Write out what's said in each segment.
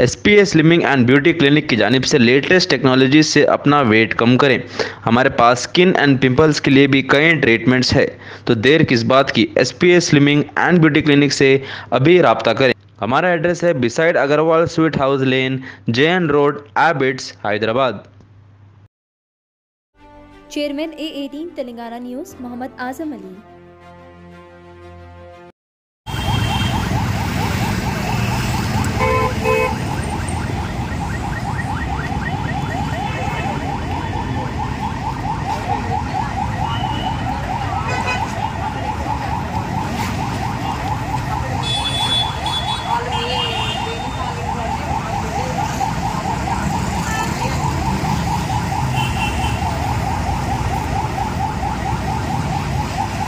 S P A and beauty clinic की जानिब से लेटेस्ट टेक्नोलॉजी से अपना वेट कम करें। हमारे पास स्किन एंड पिंपल्स के लिए भी कई ट्रीटमेंट्स है। तो देर किस बात की? S P A and beauty clinic से अभी रबता करें। हमारा एड्रेस है beside Agarwal sweet house lane J N road Abids Hyderabad chairman A eighteen Telangana news Mohammed Azam Ali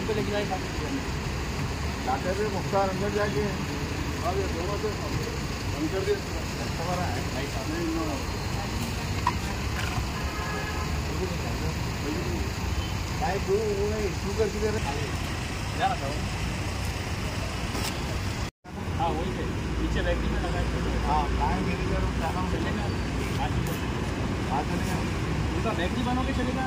उनको लेके जाए डॉक्टर भी मुख्तार अंदर जाके अब ये दोनों से बंद कर दिए हमारा है भाई वो वो शुगर किधर है। जाना था हाँ वही है पीछे बैटरी में लगा हाँ काय मेरी हूँ चलेगा। आज चलेगा उनका बैग बैटरी बनोगे चलेगा।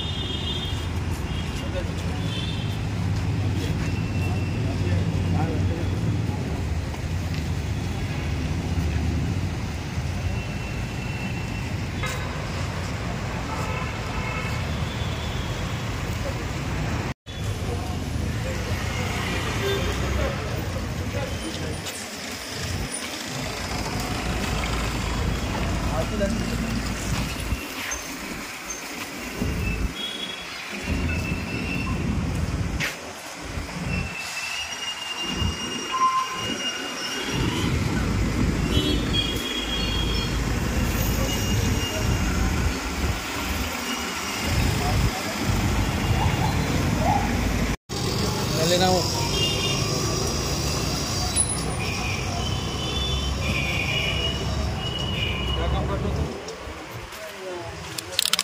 ನಾವು